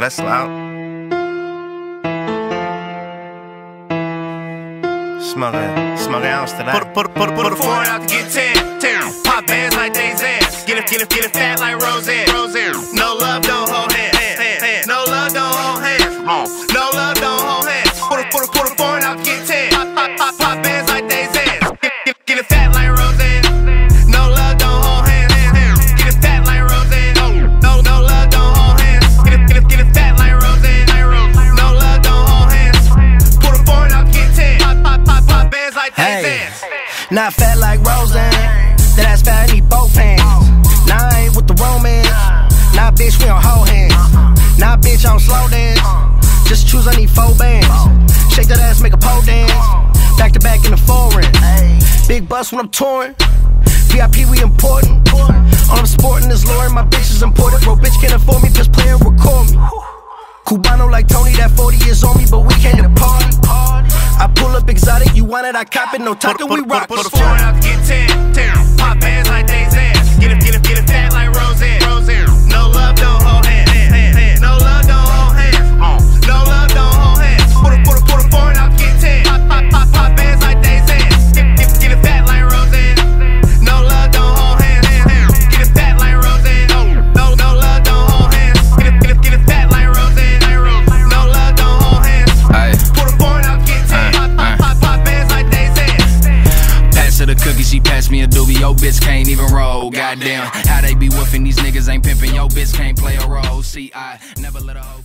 that's loud. Smoke an ounce to that. Put, put, put, put a foreign out to get 10. 10. Pop bands like they Xans. Get it, get it, get it fat like Roseanne. Roseanne. No Not fat like Roseanne. That ass fat, need both hands. Nah, I ain't with the romance. Nah, bitch, we on whole hands. Nah, bitch, I don't slow dance. Just choose, I need four bands. Shake that ass, make a pole dance. Back to back in the foreign. Big bus when I'm touring. VIP, we important. All I'm sporting is Lauren, my bitch is important. Bro, bitch can't afford me, just play and record me. Cubano like Tony, that 40 is on me, but we came to want it, I cop it, no talking, we rock. Put a foreign out to get 10. Me a doobie. Yo, bitch can't even roll. Goddamn, how they be woofing these niggas ain't pimping. Yo, bitch can't play a role. See, I never let a hoe.